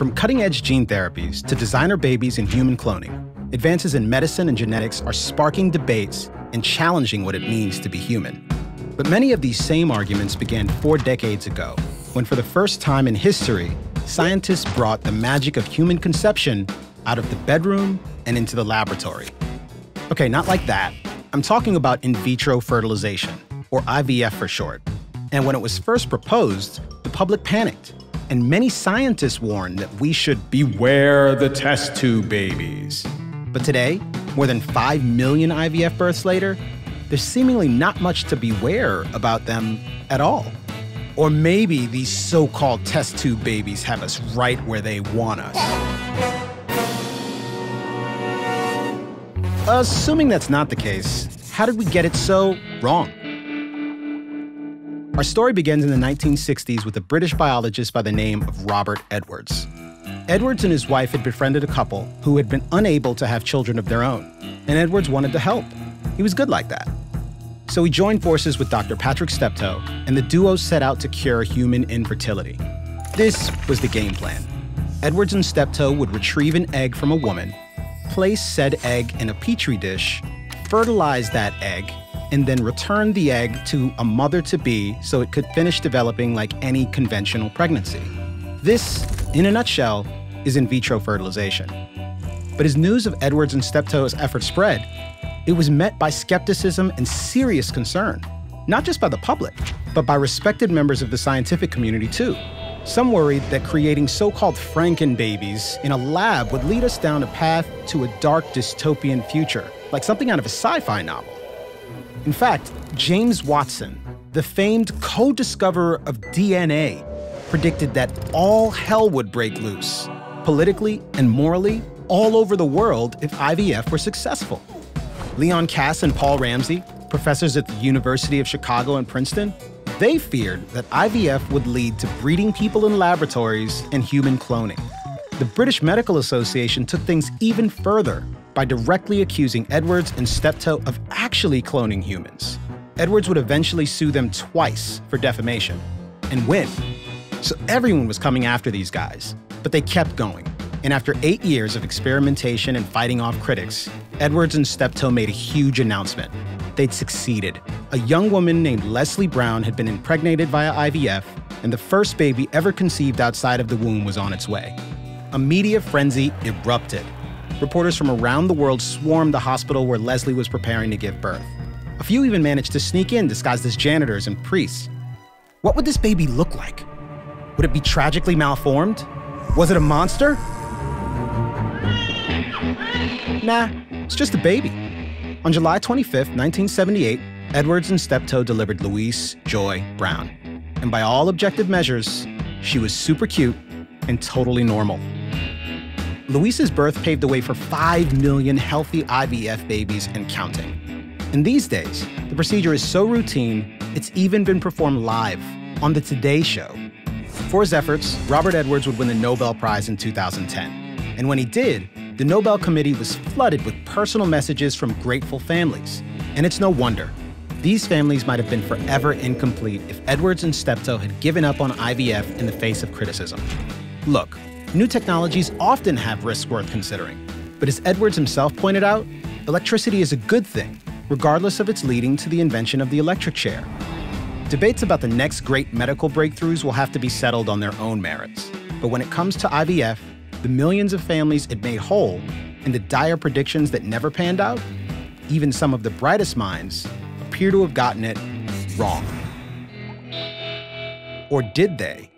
From cutting edge gene therapies to designer babies and human cloning, advances in medicine and genetics are sparking debates and challenging what it means to be human. But many of these same arguments began four decades ago, when for the first time in history, scientists brought the magic of human conception out of the bedroom and into the laboratory. Okay, not like that. I'm talking about in vitro fertilization, or IVF for short. And when it was first proposed, the public panicked. And many scientists warn that we should beware the test tube babies. But today, more than 5 million IVF births later, there's seemingly not much to beware about them at all. Or maybe these so called test tube babies have us right where they want us. Assuming that's not the case, how did we get it so wrong? Our story begins in the 1960s with a British biologist by the name of Robert Edwards. Edwards and his wife had befriended a couple who had been unable to have children of their own, and Edwards wanted to help. He was good like that. So he joined forces with Dr. Patrick Steptoe, and the duo set out to cure human infertility. This was the game plan. Edwards and Steptoe would retrieve an egg from a woman, place said egg in a petri dish, fertilize that egg, and then return the egg to a mother to be so it could finish developing like any conventional pregnancy. This, in a nutshell, is in vitro fertilization. But as news of Edwards and Steptoe's effort spread, it was met by skepticism and serious concern, not just by the public, but by respected members of the scientific community too. Some worried that creating so called Franken babies in a lab would lead us down a path to a dark dystopian future, like something out of a sci fi novel. In fact, James Watson, the famed co discoverer of DNA, predicted that all hell would break loose, politically and morally, all over the world if IVF were successful. Leon Kass and Paul Ramsey, professors at the University of Chicago and Princeton, they feared that IVF would lead to breeding people in laboratories and human cloning. The British Medical Association took things even further by directly accusing Edwards and Steptoe of actually cloning humans. Edwards would eventually sue them twice for defamation and win. So everyone was coming after these guys, but they kept going. And after eight years of experimentation and fighting off critics, Edwards and Steptoe made a huge announcement. They'd succeeded. A young woman named Lesley Brown had been impregnated via IVF, and the first baby ever conceived outside of the womb was on its way. A media frenzy erupted. Reporters from around the world swarmed the hospital where Lesley was preparing to give birth. A few even managed to sneak in disguised as janitors and priests. What would this baby look like? Would it be tragically malformed? Was it a monster? Nah, it's just a baby. On July 25, 1978, Edwards and Steptoe delivered Louise Joy Brown. And by all objective measures, she was super cute and totally normal. Louise's birth paved the way for 5 million healthy IVF babies and counting. In these days, the procedure is so routine, it's even been performed live on The Today Show. For his efforts, Robert Edwards would win the Nobel Prize in 2010. And when he did, the Nobel Committee was flooded with personal messages from grateful families. And it's no wonder. These families might have been forever incomplete if Edwards and Steptoe had given up on IVF in the face of criticism. Look, new technologies often have risks worth considering. But as Edwards himself pointed out, electricity is a good thing, regardless of its leading to the invention of the electric chair. Debates about the next great medical breakthroughs will have to be settled on their own merits. But when it comes to IVF, the millions of families it made whole, and the dire predictions that never panned out, even some of the brightest minds appear to have gotten it wrong. Or did they?